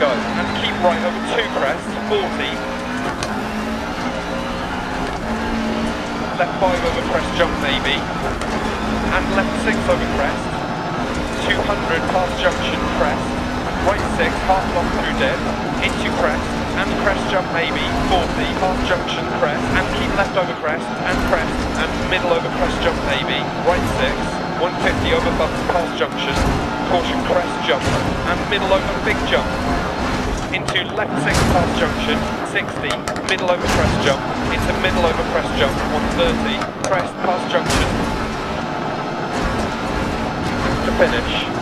go. And keep right over two crests, 40. Left five over crest jump maybe. And left six over crest. 200 past junction crest. Right six, half long through dead. Into crest. And crest jump maybe. 40 past junction crest. And keep left over crest. And crest. And middle over crest jump maybe. Right six. 150 over bumps past junction. Caution crest jump. And middle over big jump into left 6 past junction, 60, middle over crest jump, into middle over crest jump, 130, crest past junction, to finish.